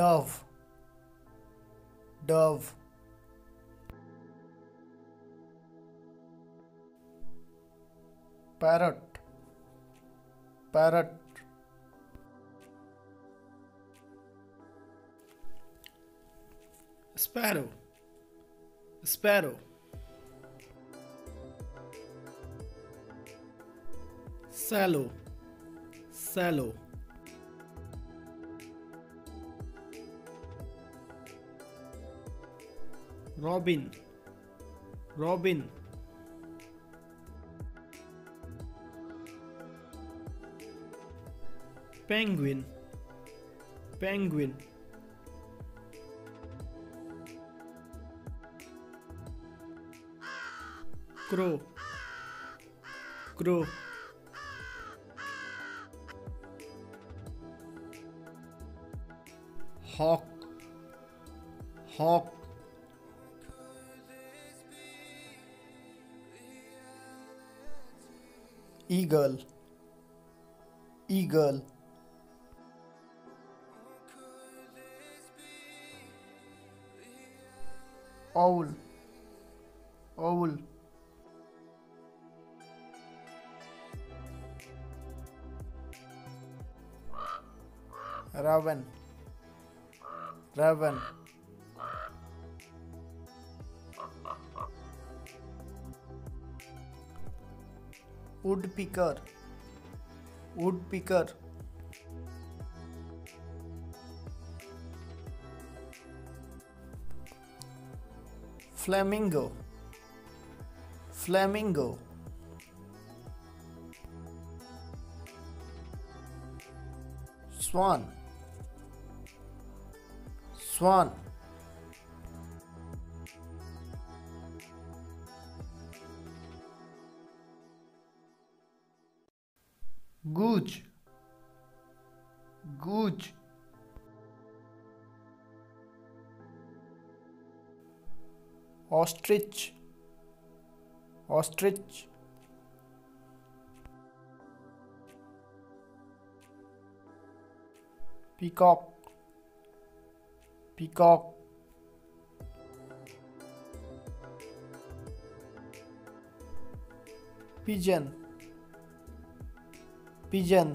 dove. Dove. Parrot. Parrot. Sparrow. Sparrow. Swallow. Swallow. Robin. Robin. Penguin. Penguin. Crow. Crow. Hawk. Hawk eagle. Eagle. Owl. Owl. Raven. Raven woodpecker. Woodpecker. Flamingo. Flamingo. Swan. Swan goose goose ostrich ostrich peacock peacock pigeon pigeon. Pigeon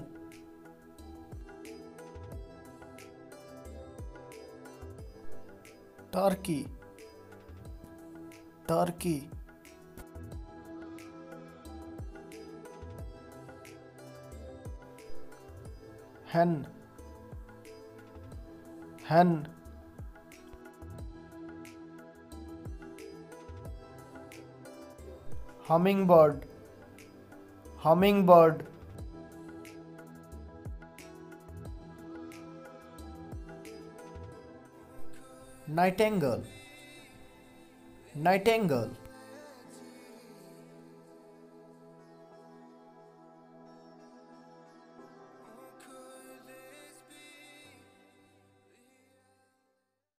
turkey turkey hen hen hummingbird hummingbird nightingale. Nightingale